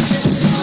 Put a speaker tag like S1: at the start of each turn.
S1: Yes.